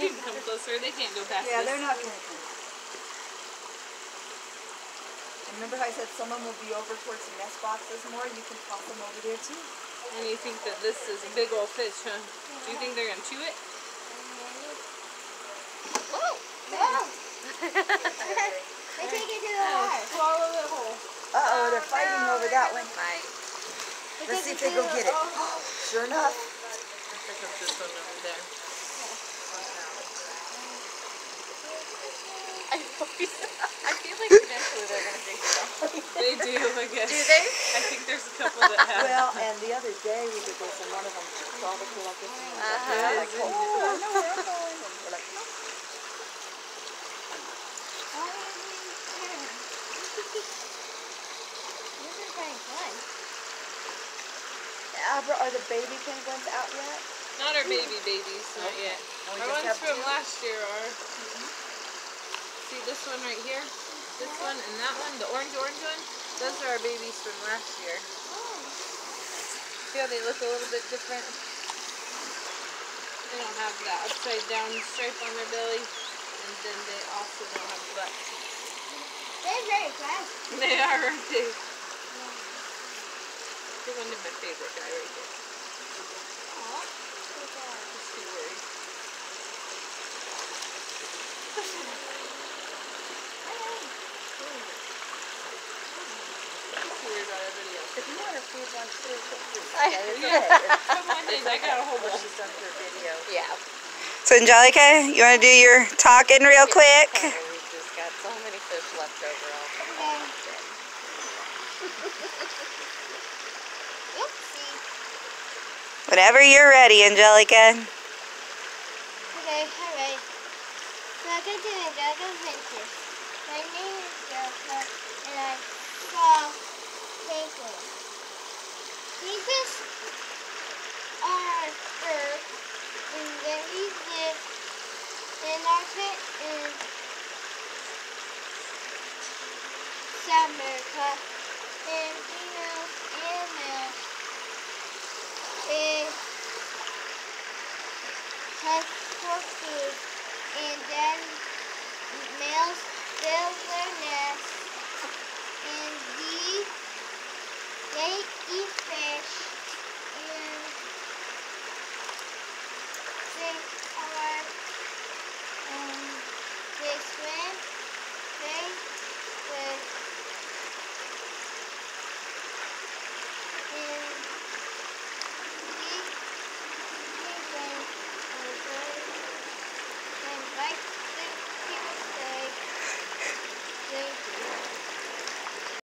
You can come closer. They can't go past Yeah, this. they're not gonna come. And remember how I said someone will be over towards the nest boxes more? You can pop them over there too. And you think that this is a big old fish, huh? Do you think they're gonna chew it? Whoa! Whoa! they take it to the water. Swallow it whole. Uh-oh, they're fighting over that one. Fight. Let's see if they to go get it. Sure enough. Pick up this one over there. I I feel like eventually they're gonna figure it out. They do, I guess. Do they? I think there's a couple that have. Well, and the other day we did this and one of them saw the kid like this and was like, Uh-huh. yeah, like, oh, I know where I'm going. And we're like, no. This is kind of fun. Abra, are the baby penguins out yet? Not our baby babies, not yet. And we Our just ones from two? last year are. This one right here? This one and that one, the orange orange one? Those are our babies from last year. See how they look a little bit different? They don't have that upside down stripe on their belly. And then they also don't have butts. They're very fast. They are, aren't they? You're one of my favorite guy you want her I got a whole bunch. She's done her video. Yeah. So Angelica, you want to do your talking real quick? We just got so many fish left over. Whenever you're ready, Angelica. Okay, alright. Welcome to Angelica My name is Angelica, and I'm America, and females and males. They hunt for food, and then males build their nests